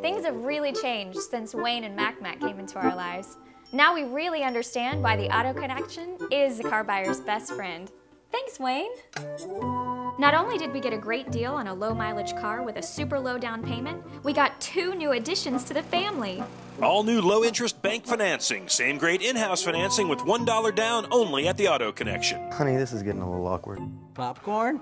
Things have really changed since Wayne and Mack came into our lives. Now we really understand why the Auto Connection is the car buyer's best friend. Thanks, Wayne. Not only did we get a great deal on a low mileage car with a super low down payment, we got two new additions to the family. All new low interest bank financing. Same great in house financing with $1 down only at the Auto Connection. Honey, this is getting a little awkward. Popcorn?